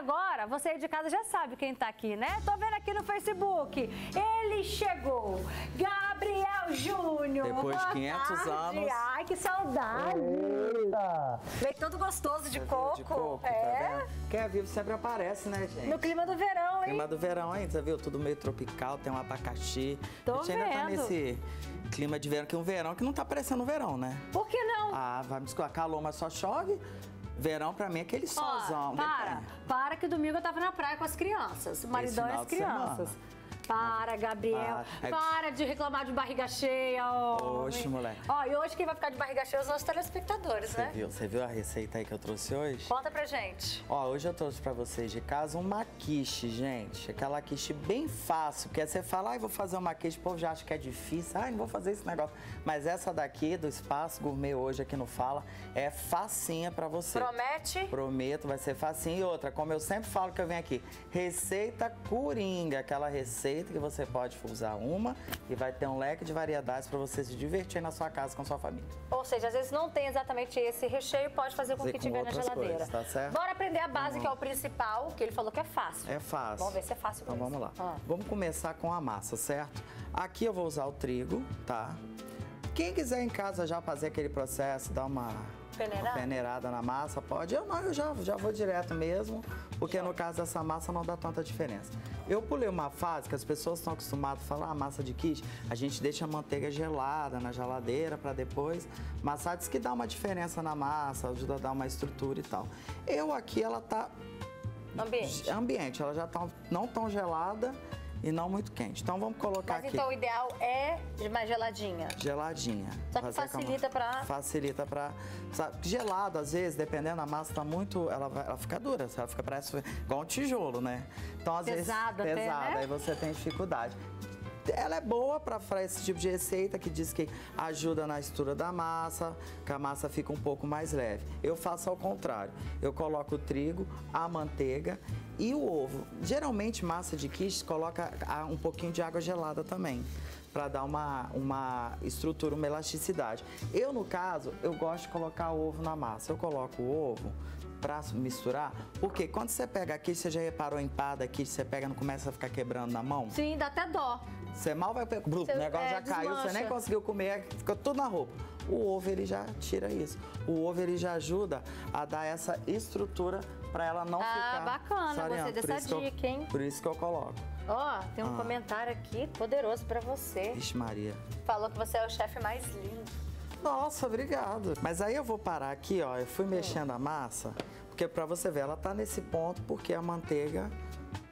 agora, você aí de casa já sabe quem tá aqui, né? Tô vendo aqui no Facebook. Ele chegou. Gabriel Júnior. Depois de Boa 500 tarde. anos. Ai, que saudade. Eita! Veio todo gostoso de coco. De coco, é. tá vendo? Quem é vivo sempre aparece, né, gente? No clima do verão, hein? Clima do verão ainda, você viu? Tudo meio tropical, tem um abacaxi. Tô a gente ainda tá vendo. nesse clima de verão, que é um verão que não tá parecendo verão, né? Por que não? Ah, vai me desculpar, calor, mas só chove. Verão pra mim é aquele Ó, solzão. para, depende. para que domingo eu tava na praia com as crianças. O maridão e as de semana. Para, Gabriel. Para. É- Para de reclamar de barriga cheia, ó. Oxe, moleque. Ó, e hoje quem vai ficar de barriga cheia são os telespectadores, Você né? viu, você viu a receita aí que eu trouxe hoje? Conta pra gente. Ó, hoje eu trouxe pra vocês de casa uma quiche, gente. Aquela quiche bem fácil, porque você fala, ai, vou fazer uma quiche, o povo já acha que é difícil, ai, não vou fazer esse negócio. Mas essa daqui, do Espaço Gourmet hoje aqui no Fala, é facinha pra você. Promete? Prometo, vai ser facinho. E outra, como eu sempre falo que eu venho aqui, receita coringa, aquela receita que você pode usar uma e vai ter um leque de variedades pra você se divertir na sua casa com a sua família. Ou seja, às vezes não tem exatamente esse recheio, pode fazer com o que tiver na geladeira. coisas, tá certo? Bora aprender a base, que é o principal, que ele falou que é fácil. É fácil. Vamos ver se é fácil Então vamos lá. Ah. Vamos começar com a massa, certo? Aqui eu vou usar o trigo, tá? Quem quiser em casa já fazer aquele processo, dar uma Peneirada? uma peneirada na massa, pode. Eu não, eu já, já vou direto mesmo, porque no caso dessa massa não dá tanta diferença. Eu pulei uma fase que as pessoas estão acostumadas a falar, ah, massa de quiche, a gente deixa a manteiga gelada na geladeira para depois. Massar diz que dá uma diferença na massa, ajuda a dar uma estrutura e tal. Eu aqui, ela tá Ambiente. ambiente, ela já tá não tão gelada e não muito quente. Então vamos colocar Mas aqui então o ideal é mais geladinha. geladinha. Só que a facilita pra- Facilita pra... Sabe, gelado, às vezes, dependendo da massa, tá muito... Ela, vai, ela fica dura, ela fica, parece igual um tijolo, né? Então, às Pesado até, vezes... Pesada, né? aí você tem dificuldade. Ela é boa para esse tipo de receita que diz que ajuda na estrutura da massa, que a massa fica um pouco mais leve. Eu faço ao contrário. Eu coloco o trigo, a manteiga e o ovo. Geralmente massa de quiche coloca ah, um pouquinho de água gelada também para dar uma, uma estrutura, uma elasticidade. Eu, no caso, eu gosto de colocar o ovo na massa. Eu coloco o ovo para misturar, porque quando você pega aqui, você já reparou a empada aqui, você pega não começa a ficar quebrando na mão? Sim, dá até dó. Você mal vai pegar, o negócio é, já caiu, você nem desmancha. conseguiu comer, ficou tudo na roupa. O ovo ele já tira isso. O ovo ele já ajuda a dar essa estrutura para ela não Ah, ficar. bacana, sareando. gostei dessa que eu- dica, hein? Por isso que eu coloco. Ó, tem um Ah. comentário aqui poderoso pra você. Vixe Maria. Falou que você é o chefe mais lindo. Nossa, obrigado. Mas aí eu vou parar aqui, ó. Eu fui mexendo a massa, porque para você ver, ela tá nesse ponto porque a manteiga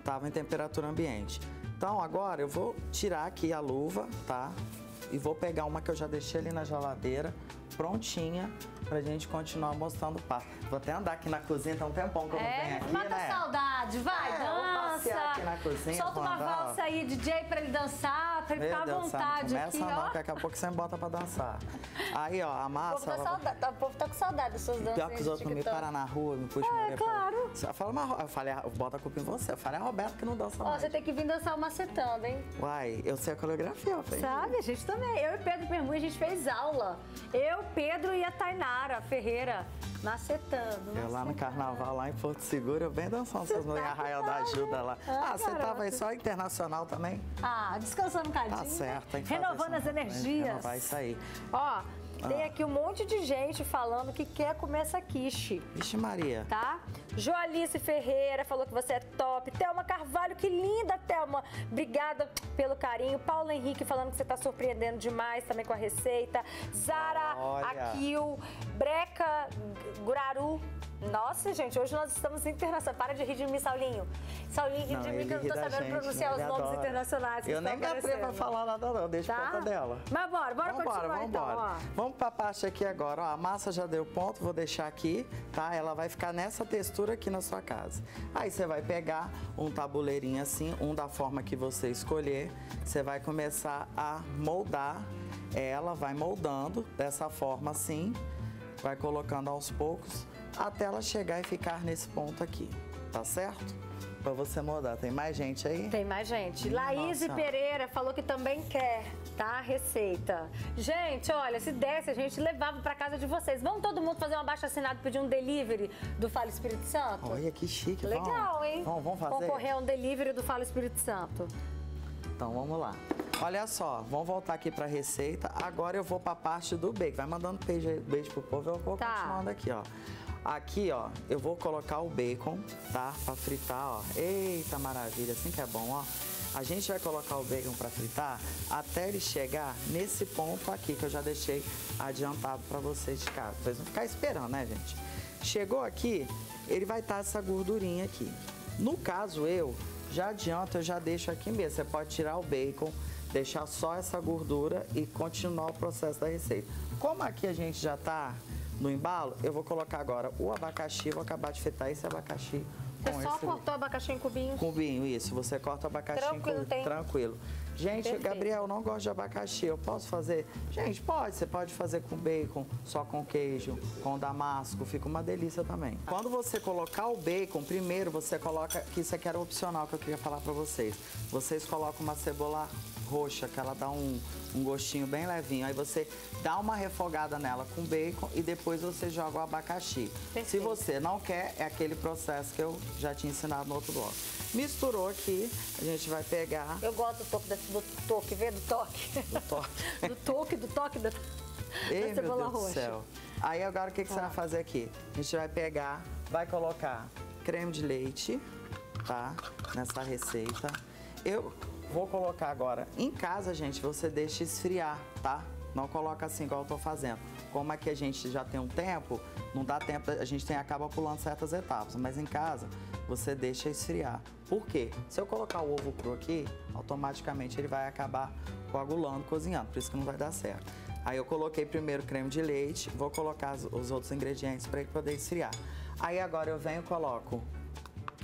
tava em temperatura ambiente. Então agora eu vou tirar aqui a luva, tá? E vou pegar uma que eu já deixei ali na geladeira, prontinha, pra gente continuar mostrando o passo. Vou até andar aqui na cozinha, tem um tempão que eu não venho É, aqui, mata né? saudade, vai, É, dança. aqui na cozinha, Solta uma andar, valsa aí, DJ, pra ele dançar, pra ele Meu ficar à Deus não vontade começa aqui, não, ó. que daqui a pouco você me bota pra dançar. Aí, ó, a O povo, massa... tá ela- saudade, tá- o povo tá com saudade das suas danças. Pior que os outros não me param na rua, me puxam É, a Você fala, mas eu falei, bota a culpa em você. Eu falei, é a Roberto que não dança Ó, mais. você tem que vir dançar o macetando, hein? Uai, eu sei a coreografia, eu falei. Sabe, a gente também. Eu e Pedro Permui, a gente fez aula. Eu, Pedro e a Tainara Ferreira, macetando. Eu lá no macetando. carnaval, lá em Porto Seguro, eu bem dançando essas tá mulheres Arraial da Ajuda lá. Ah, Ah, você tava aí só internacional também? Ah, descansando um cadinho. Tá certo, tem que Renovando as né? energias. Renovar isso aí. Ó, tem Ah. aqui um monte de gente falando que quer comer essa quiche. Vixe Maria. Tá? Joalice Ferreira falou que você é top. Thelma Carvalho, que linda, Thelma. Obrigada pelo carinho. Paulo Henrique falando que você tá surpreendendo demais também com a receita. Zara Olha. Akil, Breca Guraru. Nossa, gente, hoje nós estamos internacionais. Para de rir de mim, Saulinho. Saulinho, ri de mim que eu não tô sabendo gente, pronunciar os nomes adora. internacionais. Eu nem me atrevo a falar nada não, deixa Tá? conta dela. Mas bora, bora Vambora, continuar então, vambora. ó. Vamos pra parte aqui agora, ó. A massa já deu ponto, vou deixar aqui, tá? Ela vai ficar nessa textura aqui na sua casa. Aí você vai pegar um tabuleirinho assim, um da forma que você escolher. Você vai começar a moldar ela, vai moldando dessa forma assim. Vai colocando aos poucos até ela chegar e ficar nesse ponto aqui. tá certo? Pra você mudar. Tem mais gente aí? Tem mais gente. Laís Pereira falou que também quer, tá? Receita. Gente, olha, se desse, a gente levava pra casa de vocês. Vamos todo mundo fazer uma baixa assinada e pedir um delivery do Fala Espírito Santo? Olha que chique. Legal, vamos. hein? Vamos, vamos fazer? Concorrer a um delivery do Fala Espírito Santo. Então vamos lá. Olha só, vamos voltar aqui para a receita. Agora eu vou para a parte do bacon. Vai mandando beijo, beijo pro povo, eu vou Tá. continuando aqui, ó. Aqui, ó, eu vou colocar o bacon, tá? Para fritar, ó. Eita maravilha, assim que é bom, ó. A gente vai colocar o bacon para fritar até ele chegar nesse ponto aqui que eu já deixei adiantado para vocês de casa. Vocês vão ficar esperando, né, gente? Chegou aqui, ele vai estar essa gordurinha aqui. No caso eu, já adianto, eu já deixo aqui mesmo. Você pode tirar o bacon, deixar só essa gordura e continuar o processo da receita. Como aqui a gente já tá no embalo, eu vou colocar agora o abacaxi, vou acabar de fritar esse abacaxi Você só esse cortou o abacaxi em cubinhos? cubinho, isso. Você corta o abacaxi em Tranquilo, cu- tem. tranquilo. Gente, Perfeito. Gabriel, eu não gosto de abacaxi. Eu posso fazer? Gente, pode. Você pode fazer com bacon, só com queijo, com damasco. Fica uma delícia também. Quando você colocar o bacon, primeiro você coloca, que isso aqui era opcional que eu queria falar pra vocês. Vocês colocam uma cebola roxa, que ela dá um, um gostinho bem levinho. Aí você dá uma refogada nela com bacon e depois você joga o abacaxi. Se Perfeito. você não quer, é aquele processo que eu já tinha ensinado no outro bloco. Misturou aqui, a gente vai pegar Eu gosto do toque, do toque, vê? Do toque. o toque. do toque, do toque da, Ei, da meu cebola Deus roxa. do céu. Aí agora o que, que você vai fazer aqui? A gente vai pegar, vai colocar creme de leite, tá? Nessa receita. Eu vou colocar agora. Em casa, gente, você deixa esfriar, tá? Não coloca assim igual eu tô fazendo. Como aqui a gente já tem um tempo, não dá tempo, a gente tem, acaba pulando certas etapas. Mas em casa, você deixa esfriar. Por quê? Se eu colocar o ovo cru aqui, automaticamente ele vai acabar coagulando, cozinhando. Por isso que não vai dar certo. Aí eu coloquei primeiro creme de leite, vou colocar os outros ingredientes para ele poder esfriar. Aí agora eu venho e coloco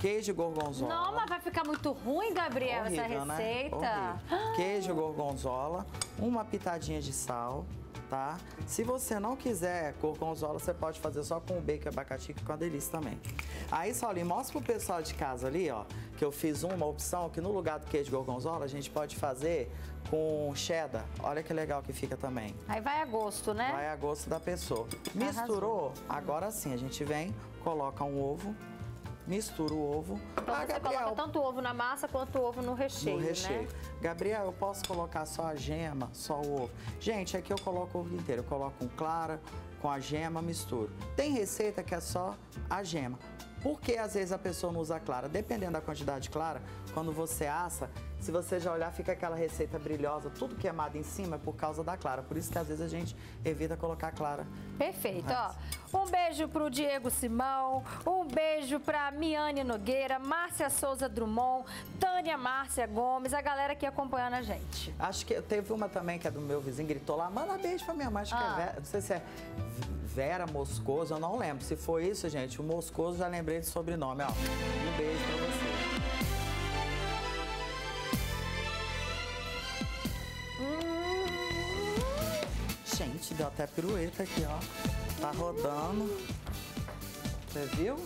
queijo gorgonzola. Não, mas vai ficar muito ruim, Gabriel, essa Horrível, né? receita. Horrível. Queijo gorgonzola, uma pitadinha de sal, tá? Se você não quiser gorgonzola, você pode fazer só com o bacon e abacate, que fica uma delícia também. Aí, Saulinho, mostra pro pessoal de casa ali, ó, que eu fiz uma opção que no lugar do queijo gorgonzola, a gente pode fazer com cheddar. Olha que legal que fica também. Aí vai a gosto, né? Vai a gosto da pessoa. Misturou, agora sim, a gente vem, coloca um ovo, mistura o ovo. Então Ah, você Gabriel, coloca tanto o ovo na massa quanto o ovo no recheio, no recheio. né? Gabriel, eu posso colocar só a gema, só o ovo? Gente, aqui eu coloco o ovo inteiro. Eu coloco com clara, com a gema, misturo. Tem receita que é só a gema. Por que às vezes a pessoa não usa clara? Dependendo da quantidade de clara, quando você assa, se você já olhar, fica aquela receita brilhosa, tudo queimado em cima é por causa da clara. Por isso que às vezes a gente evita colocar clara. Perfeito, ó. Um beijo pro Diego Simão, um beijo pra Miane Nogueira, Márcia Souza Drummond, Tânia Márcia Gomes, a galera aqui acompanhando a gente. Acho que teve uma também que é do meu vizinho, gritou lá, manda beijo pra minha mãe. Acho que Ah. é Vera, não sei se é Vera Moscoso, eu não lembro. Se foi isso, gente, o Moscoso já lembrei de sobrenome, ó. Um beijo pra você. Deu até pirueta aqui, ó. Tá rodando. Você viu?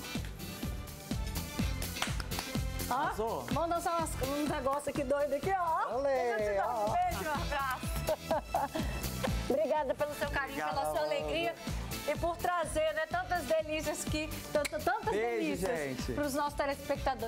Ó, Arrasou. vamos dançar umas- um negócio aqui doido aqui, ó. Olê, Deixa eu te dar um ó. beijo, um abraço. Obrigada pelo seu carinho, pela Obrigado, sua alegria e por trazer né, tantas delícias que tantas, tantas Beijo, delícias para os nossos telespectadores.